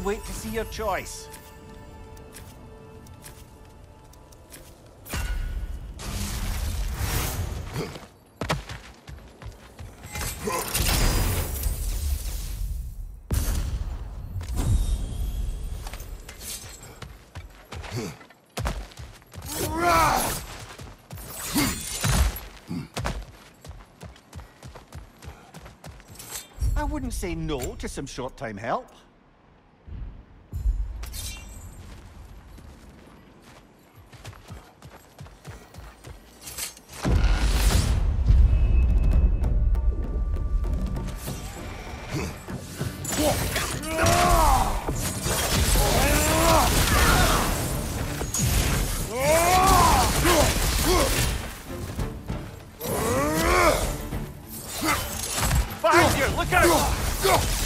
Hardly wait to see your choice. I wouldn't say no to some short-time help. Behind you!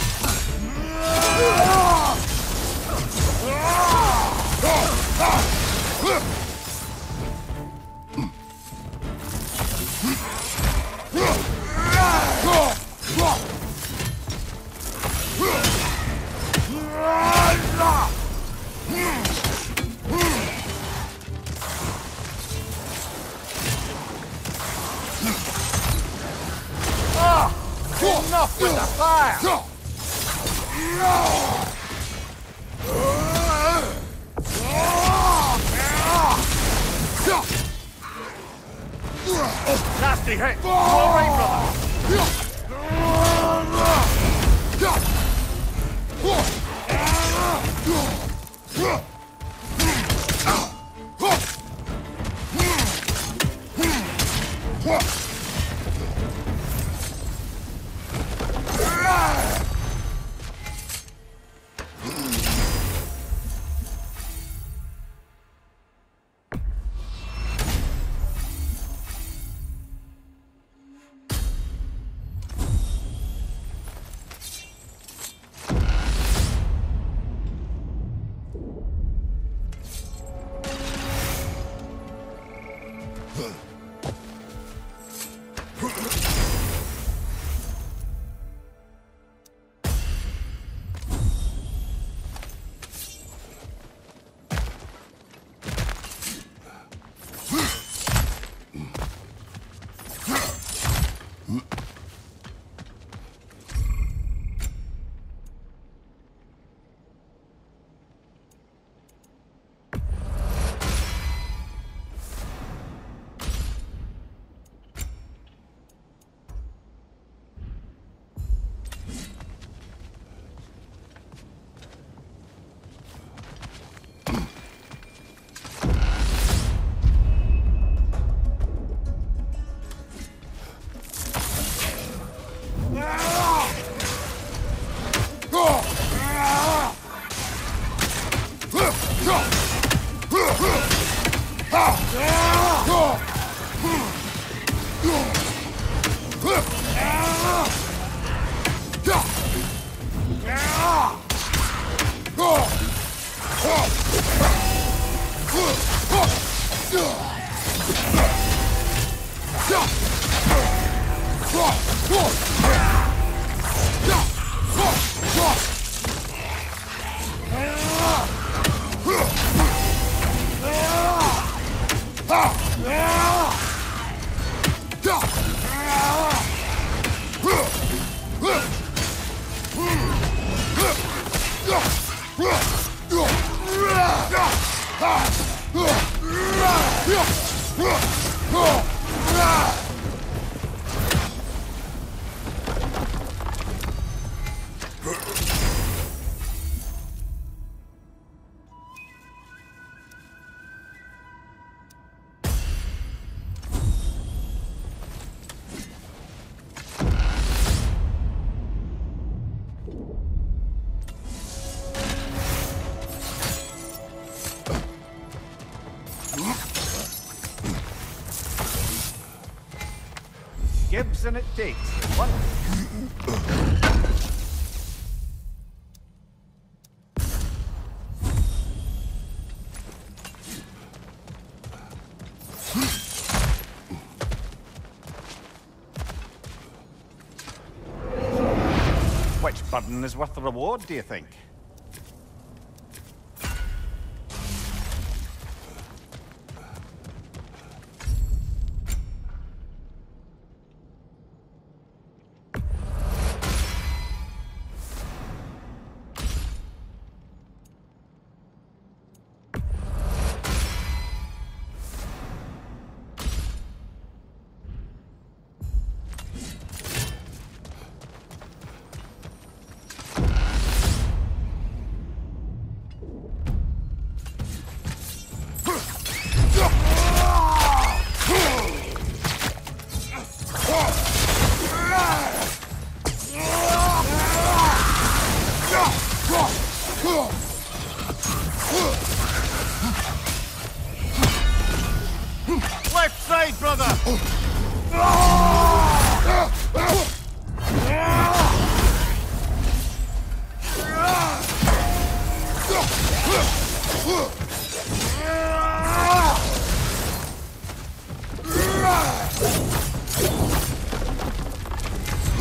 Which burden is worth the reward, do you think?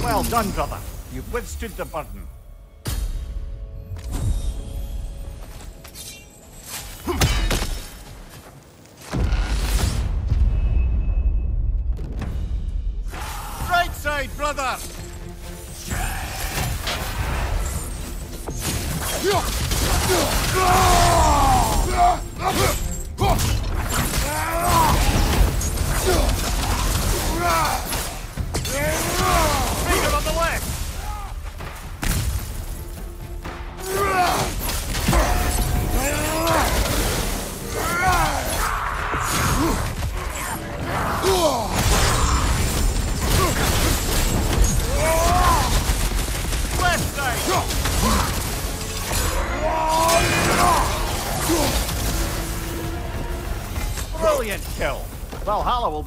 Well done, brother. You've withstood the burden.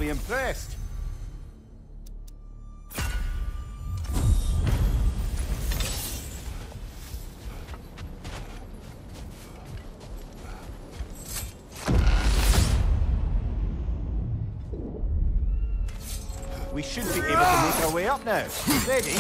Impressed. We should be able to make our way up now. Ready?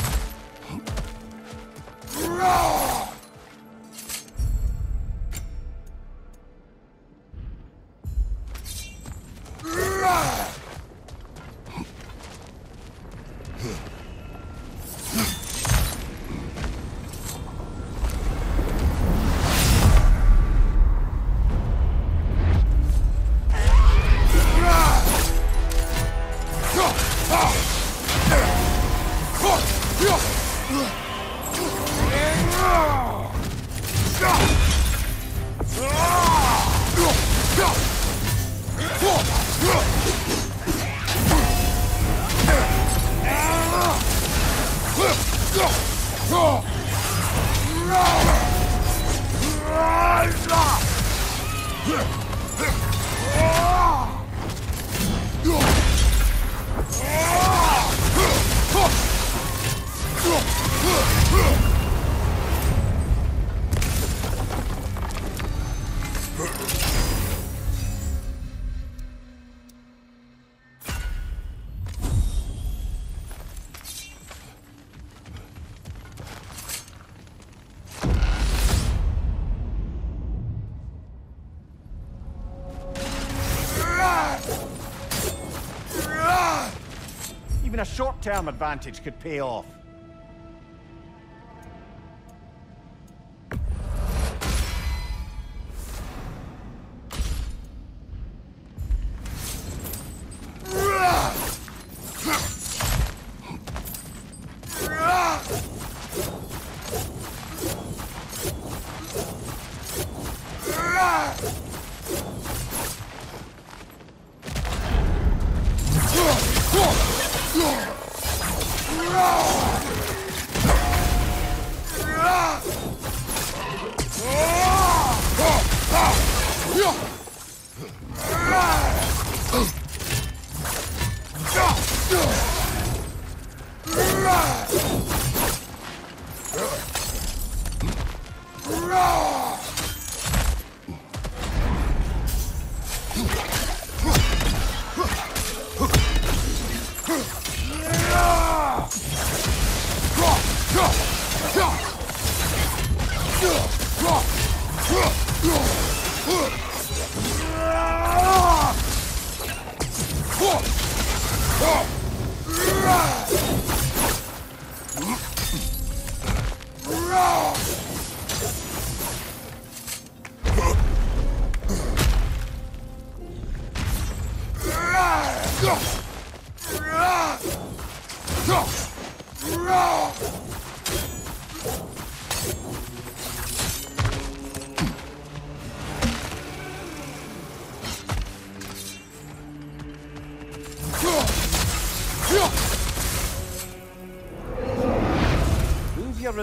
Even a short-term advantage could pay off.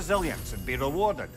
resilience and be rewarded.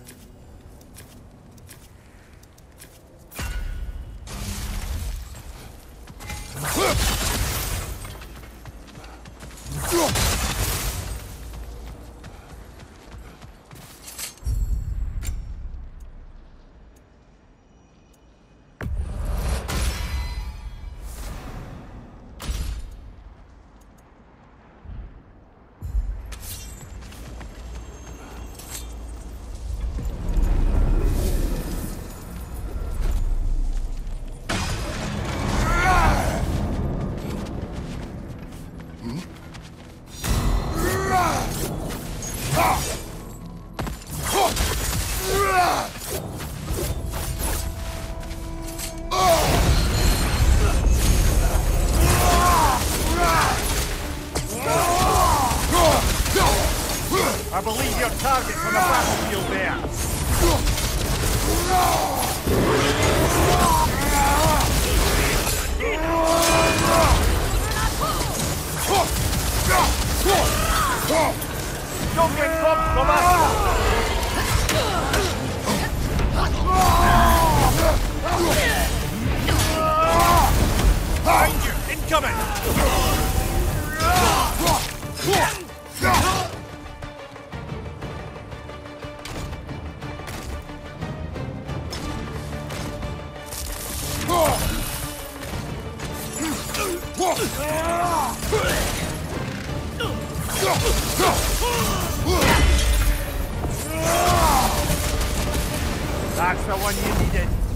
That's the one you needed.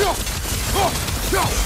驾驾驾。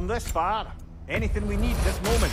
Come this far. Anything we need this moment.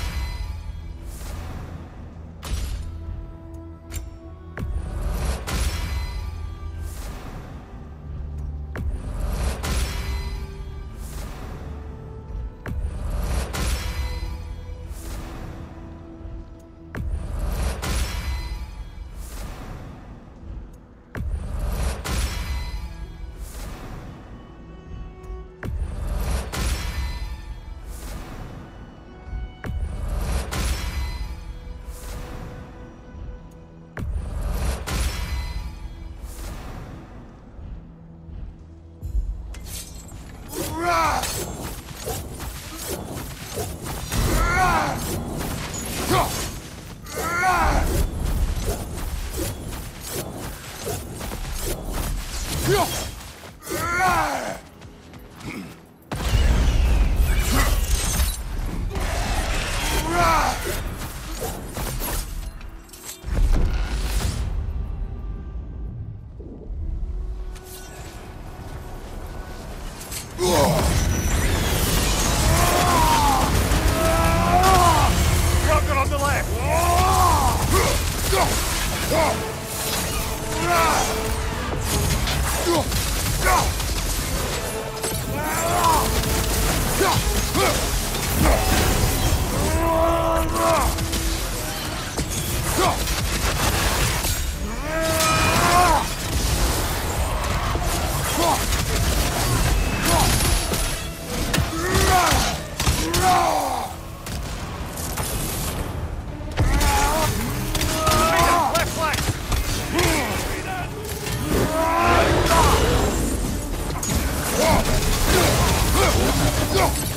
Left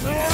I'm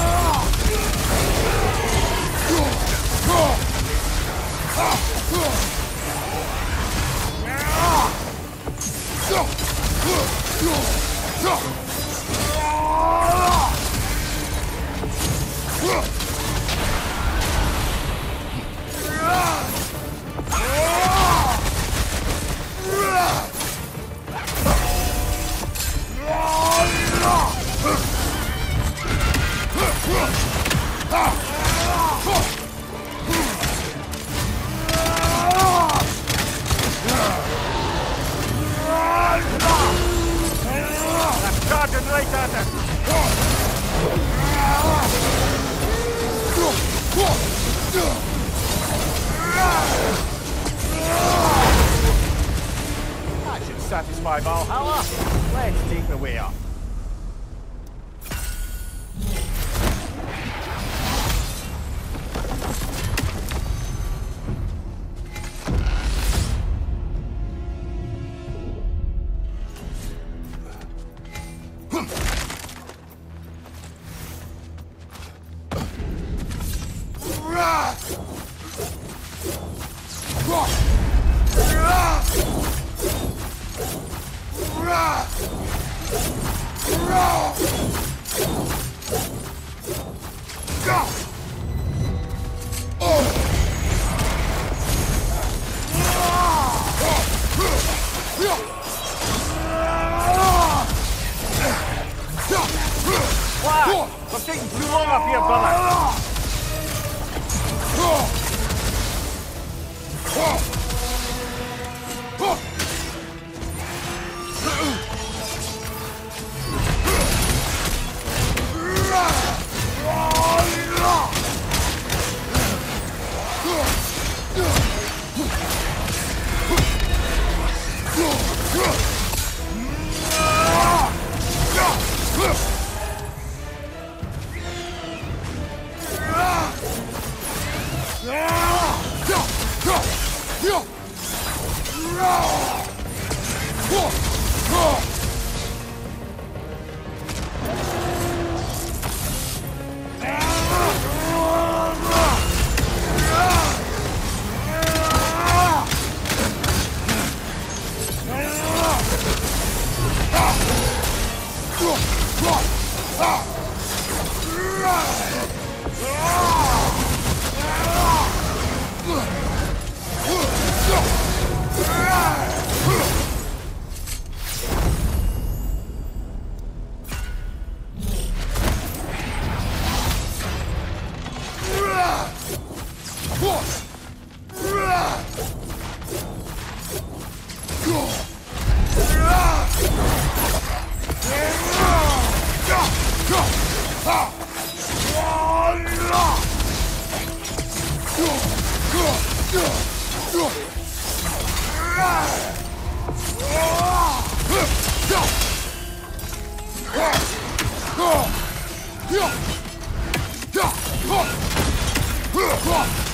That should satisfy Valhalla. Let's take the way up. 啊完了。哟哟哟哟啊嗯跳快跳跳跳跳呵呵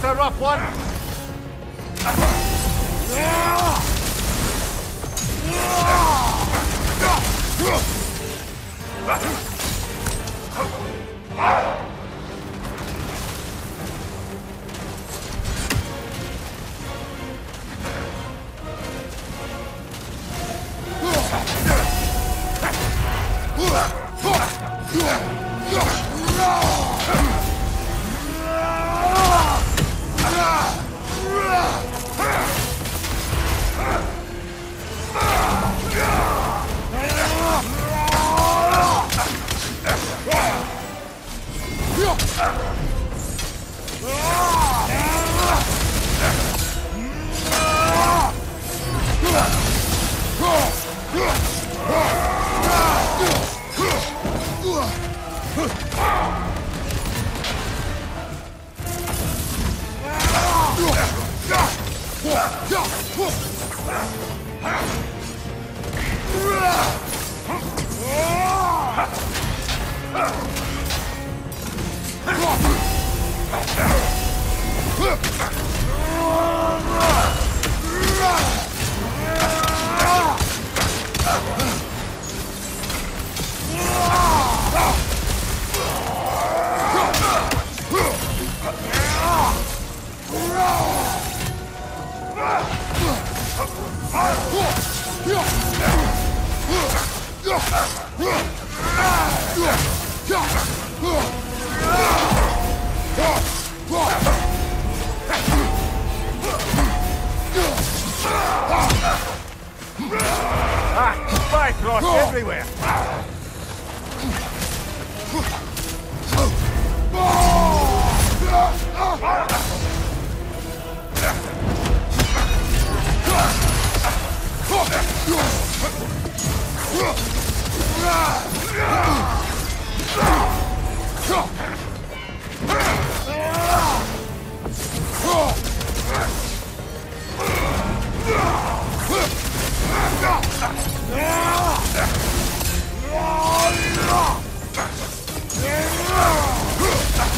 that's a rough one. Ah,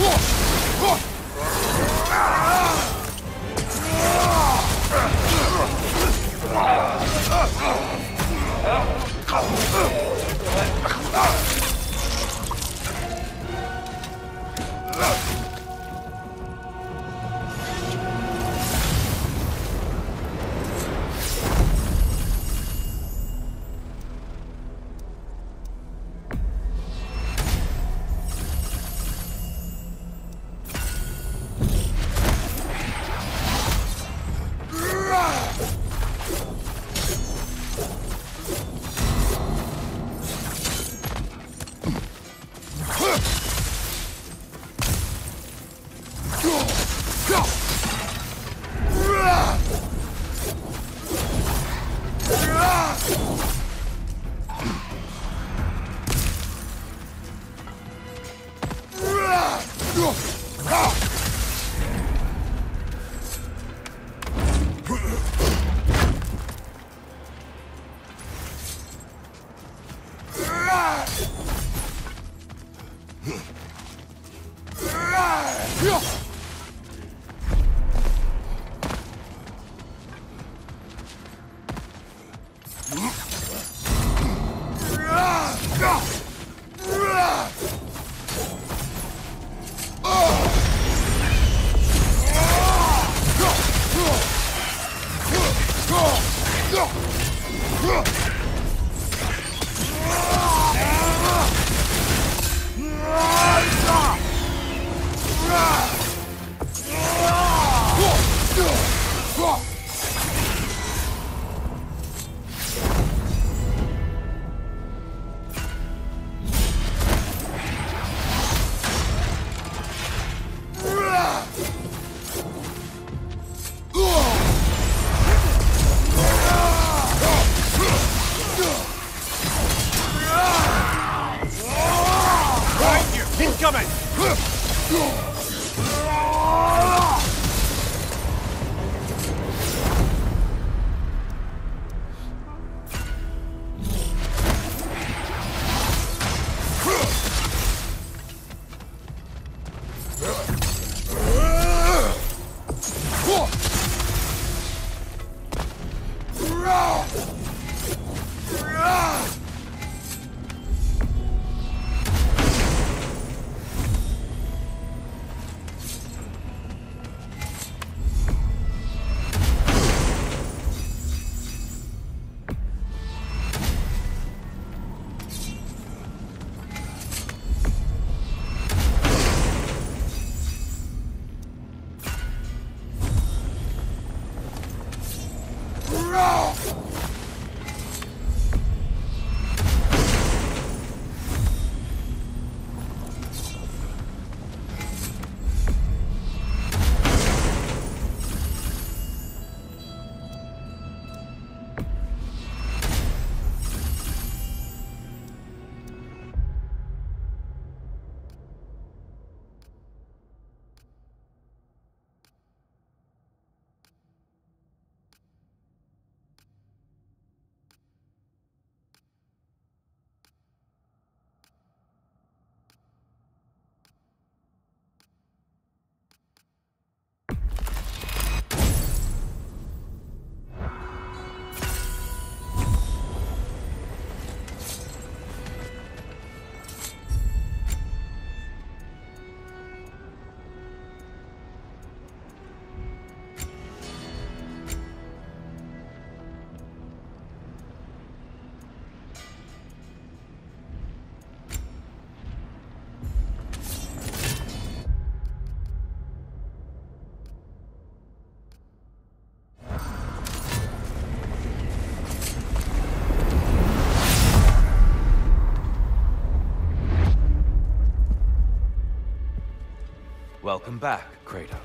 Ah! Welcome back, Kratos.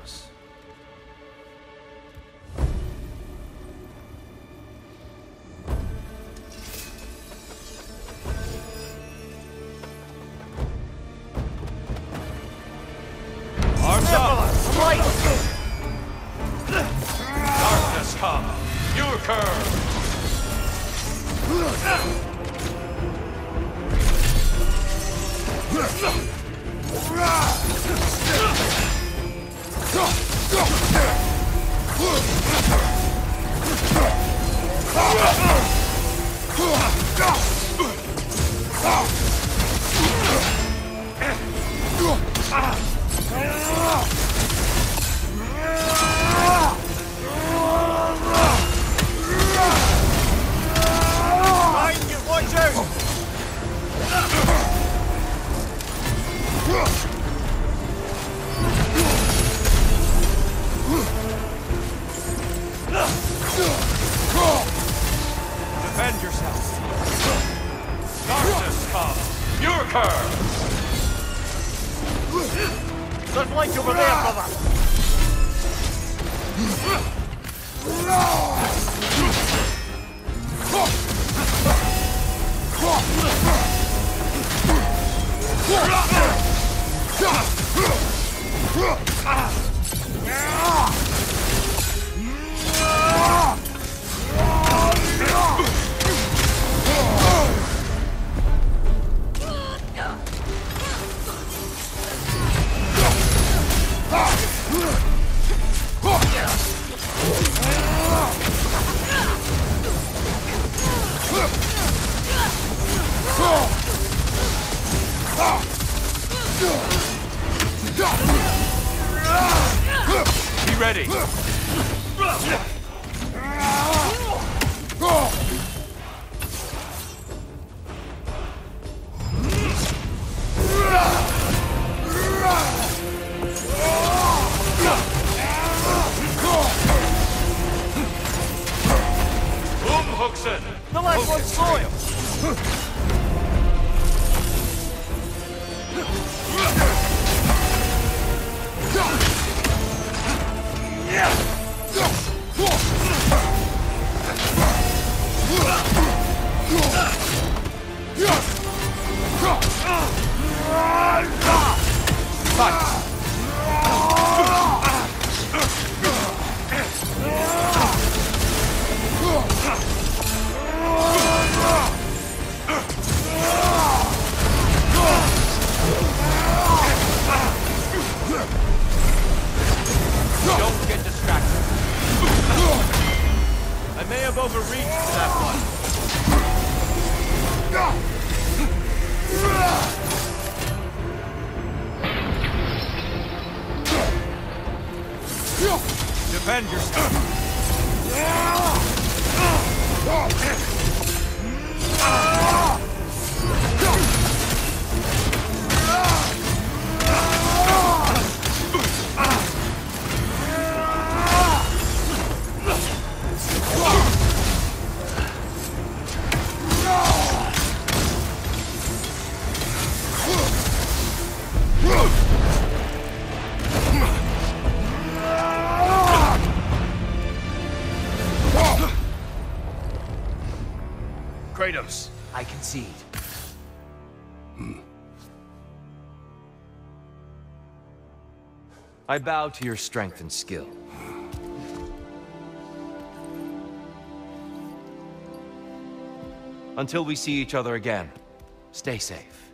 Behind Be ready. Umhuxen! The last one's soil! Fight! Don't. I may have overreached that one. Defend yourself. Kratos, I bow to your strength and skill. Until we see each other again, stay safe.